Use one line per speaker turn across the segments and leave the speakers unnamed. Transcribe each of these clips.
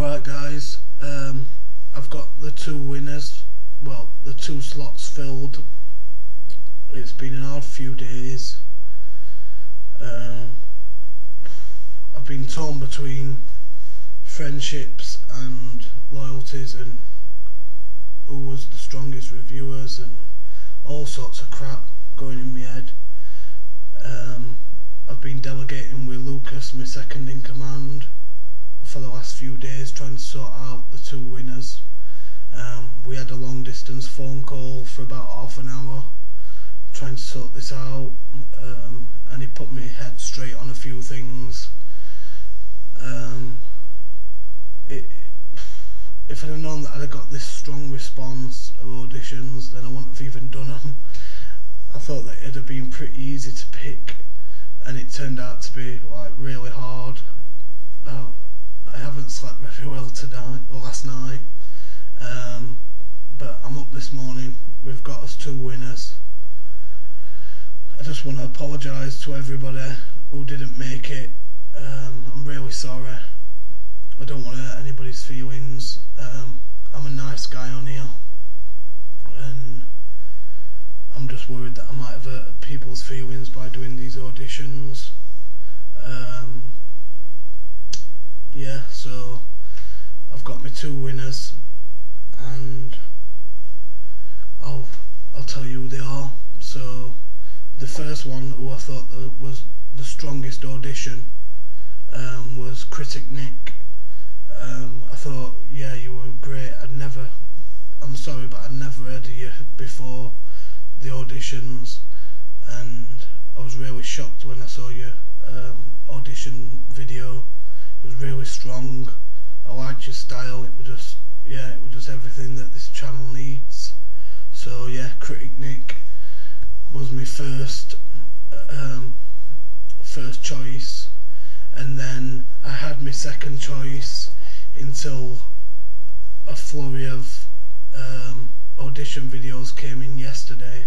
Alright guys, um, I've got the two winners, well the two slots filled. It's been an odd few days. Um, I've been torn between friendships and loyalties and who was the strongest reviewers and all sorts of crap going in my head. Um, I've been delegating with Lucas, my second in command for the last few days trying to sort out the two winners. Um, we had a long distance phone call for about half an hour trying to sort this out um, and he put my head straight on a few things. Um, it, if I'd have known that I'd have got this strong response of auditions then I wouldn't have even done them. I thought that it'd have been pretty easy to pick and it turned out to be like really hard. Uh, slept very well tonight last night. Um, but I'm up this morning. We've got us two winners. I just want to apologise to everybody who didn't make it. Um, I'm really sorry. I don't want to hurt anybody's feelings. Um, I'm a nice guy on here, and I'm just worried that I might have hurt people's feelings by doing these auditions. Um, yeah, so I've got my two winners, and I'll I'll tell you who they are. So the first one, who I thought was the strongest audition, um, was Critic Nick. Um, I thought, yeah, you were great. I'd never, I'm sorry, but I'd never heard of you before the auditions, and I was really shocked when I saw your um, audition video was really strong. I liked your style. It was just yeah, it was just everything that this channel needs. So yeah, Critic Nick was my first um, first choice, and then I had my second choice until a flurry of um, audition videos came in yesterday,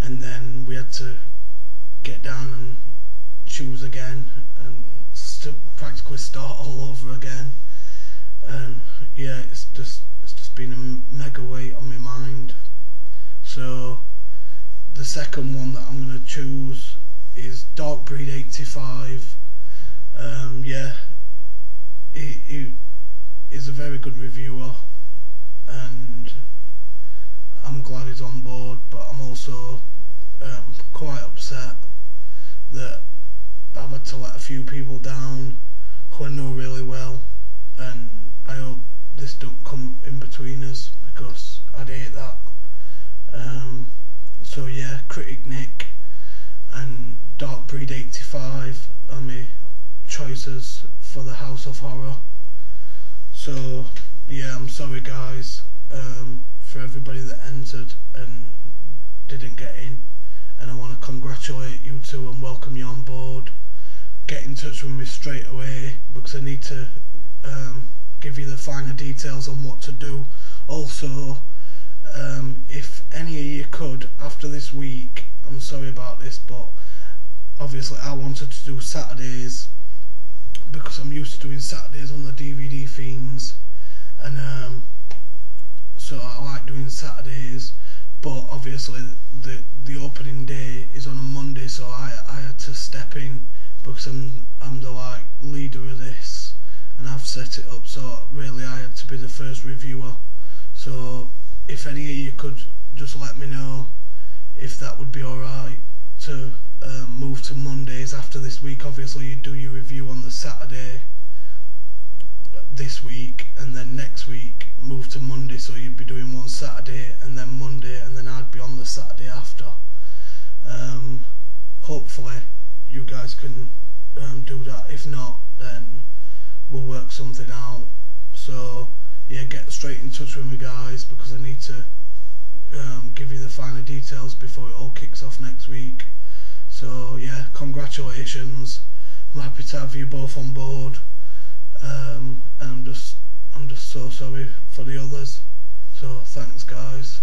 and then we had to get down and choose again and to practically start all over again. And yeah, it's just it's just been a mega weight on my mind. So the second one that I'm gonna choose is Dark Breed 85. Um, yeah, he, he is a very good reviewer, and I'm glad he's on board. But I'm also um, quite upset to let a few people down who I know really well and I hope this don't come in between us because I'd hate that. Um, so yeah, Critic Nick and Dark Breed 85 are my choices for the House of Horror. So yeah, I'm sorry guys um, for everybody that entered and didn't get in and I want to congratulate you two and welcome you on board get in touch with me straight away because I need to um, give you the finer details on what to do. Also, um, if any of you could, after this week, I'm sorry about this, but obviously I wanted to do Saturdays because I'm used to doing Saturdays on the DVD fiends, and um, so I like doing Saturdays. But obviously, the the opening day is on a Monday, so I I had to step in because I'm I'm the like leader of this and I've set it up so really I had to be the first reviewer. So if any of you could just let me know if that would be alright to um, move to Mondays after this week. Obviously you do your review on the Saturday this week and then next week move to Monday so you'd be doing one Saturday and then Monday and then I'd be on the Saturday after um, hopefully you guys can um, do that. If not, then we'll work something out. So yeah, get straight in touch with me, guys, because I need to um, give you the finer details before it all kicks off next week. So yeah, congratulations. I'm happy to have you both on board. Um, and I'm just I'm just so sorry for the others. So thanks, guys.